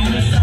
Yes.